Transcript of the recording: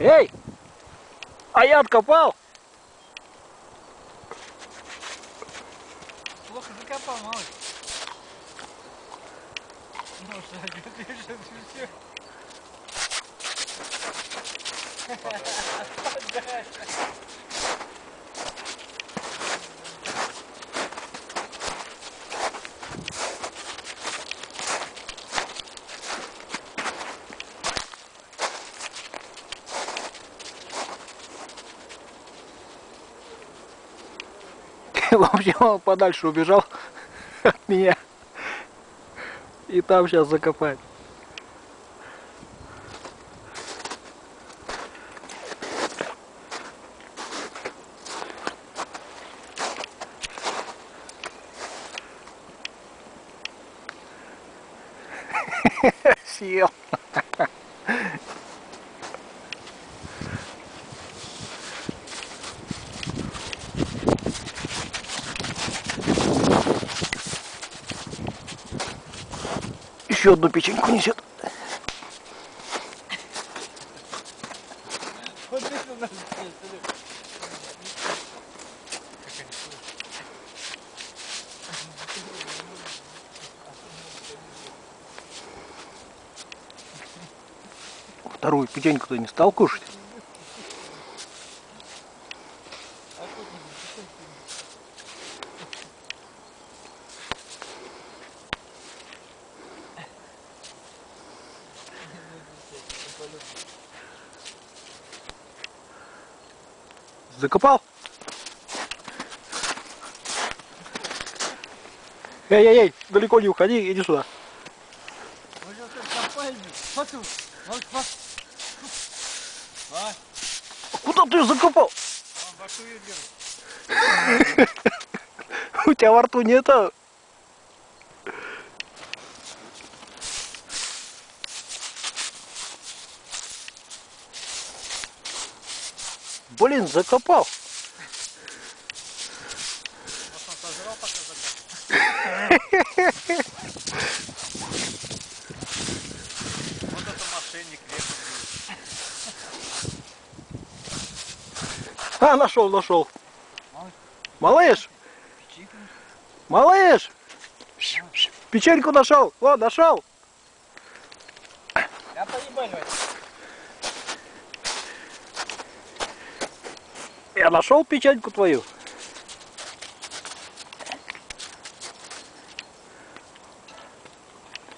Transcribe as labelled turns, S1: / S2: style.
S1: Эй! А я откопал!
S2: Плохо закопал, малыш. Ну что,
S1: В общем, он подальше убежал от меня. И там сейчас закопать. Съел. Еще одну печеньку несет. Вторую печеньку-то не стал кушать. Закопал? Эй-эй-эй, далеко не уходи, иди сюда.
S2: А,
S1: Куда ты закопал? У тебя во рту нету. Блин, закопал.
S3: Вот это мошенник.
S1: А, нашел, нашел.
S2: Малыш.
S1: Малыш, Печеньку. нашел. Вот, нашел.
S2: Я поебать.
S1: Я нашел печеньку твою.